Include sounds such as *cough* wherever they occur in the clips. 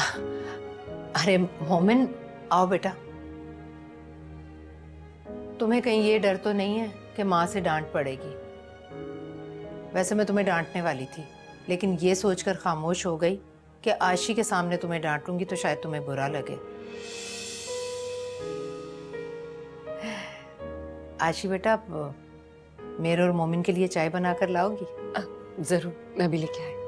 अरे, मोमिन, आओ बेटा। तुम्हें कहीं ये डर तो नहीं है कि माँ से डांट पड़ेगी? वैसे मैं तुम्हें डांटने वाली थी, लेकिन ये सोचकर खामोश हो गई कि आशी के सामने तुम्हें डांटूँगी तो शायद तुम्हें बुरा लगे। आशी बेटा मेरे और मोमिन के लिए चाय बनाकर लाओगी? ज़रूर, मैं भी लेके आई।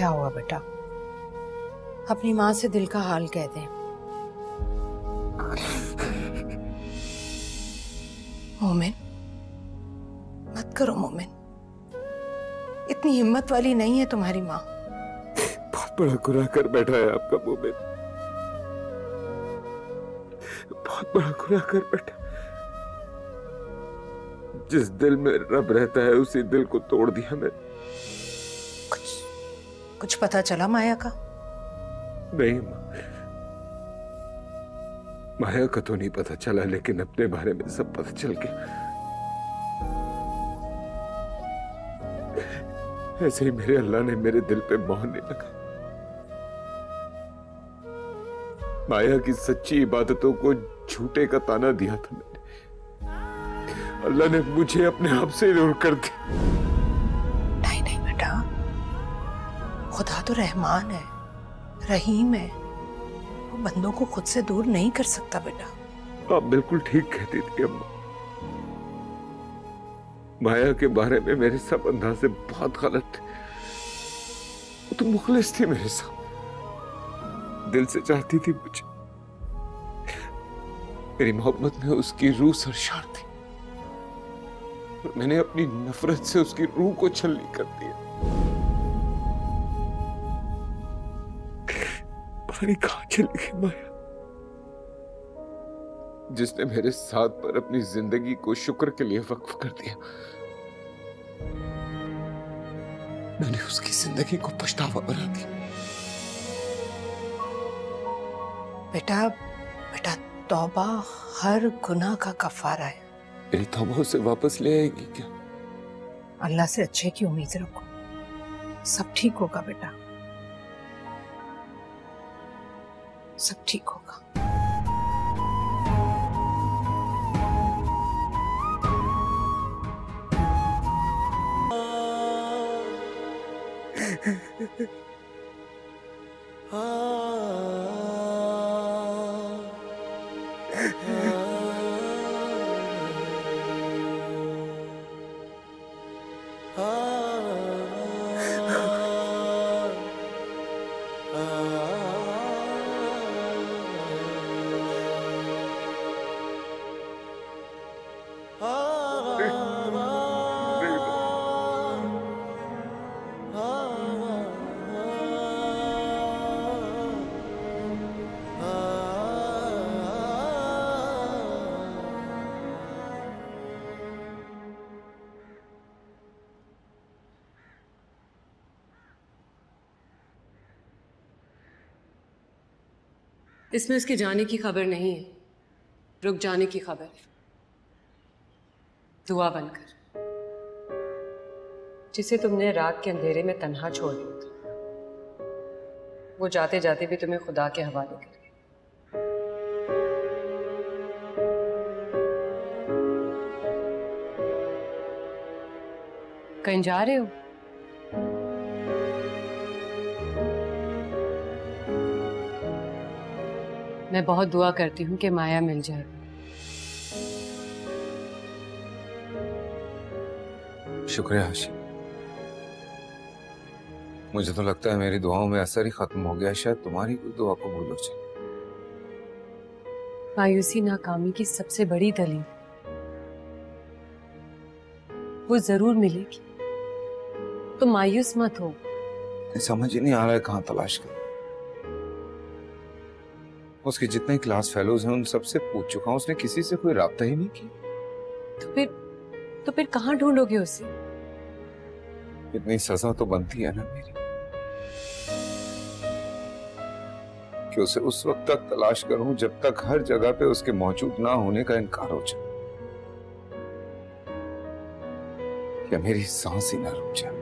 क्या हुआ बेटा? अपनी माँ से दिल का हाल कह दे। मोमिन, मत करो मोमिन। इतनी हिम्मत वाली नहीं है तुम्हारी माँ। बहुत बड़ा गुनाह कर बैठा है आपका मोमिन। बहुत बड़ा गुनाह कर बैठा। जिस दिल में रब रहता है, उसी दिल को तोड़ दिया मैंने। कुछ पता चला माया का? नहीं माया का तो नहीं पता चला, लेकिन अपने बारे में सब पता चल गया। ऐसे ही मेरे अल्लाह ने मेरे दिल पे मोहने लगा। माया की सच्ची इबादतों को झूठे का ताना दिया था मैंने। अल्लाह ने मुझे अपने आप से दूर कर दिया। खुदा तो रहमान है, रहीम है। वो बंदों को खुद से दूर नहीं कर सकता बेटा। आप बिल्कुल ठीक कहती थी अम्मा। माया के बारे में मेरे सब अंदाजे बहुत गलत थे। वो तो मुखलिस थी मेरे साथ। दिल से चाहती थी मुझे। मेरी मोहब्बत में उसकी रूह सरशार थी। मैंने अपनी नफरत से उसकी रूह को छलनी कर दिया। पानी कहाँ चली गई माया। जिसने मेरे साथ पर अपनी ज़िंदगी को शुक्र के लिए वक्फ कर दिया। मैंने उसकी ज़िंदगी को पछतावा बना दिया। बेटा बेटा तौबा हर गुनाह का कफारा है। मेरी तौबा उसे वापस ले आएगी क्या? अल्लाह से अच्छे की उम्मीद रखो। सब ठीक होगा बेटा। सब ठीक होगा। *laughs* इसमें उसके जाने की खबर नहीं है। रुक जाने की खबर। दुआ बनकर। जिसे तुमने रात के अंधेरे में तन्हा छोड़ दिया था, वो जाते जाते भी तुम्हें खुदा के हवाले कर कहीं जा रहे हो? मैं बहुत दुआ करती हूँ कि माया मिल जाए। शुक्रिया हाशी मुझे तो लगता है मेरी दुआओं में असर ही खत्म हो गया शायद तुम्हारी कोई दुआ कबूल हो जाए मायूसी नाकामी की सबसे बड़ी दलील। वो ज़रूर मिलेगी। तो मायूस मत हो। समझ ही नहीं आ रहा है कहाँ तलाश कर। उसके जितने क्लास फेलोज हैं उन सबसे पूछ चुका हूँ उसने किसी से कोई राब्ता ही नहीं किया। तो फिर तो फिर कहाँ ढूंढोगे उसे? इतनी सजा तो बनती है ना मेरी। कि उसे उस वक्त तक तलाश करूँ जब तक हर जगह पे उसके मौजूद ना होने का इनकार हो जाए। या मेरी सांस ही ना रुक जाए।